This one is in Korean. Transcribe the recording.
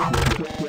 Ooh.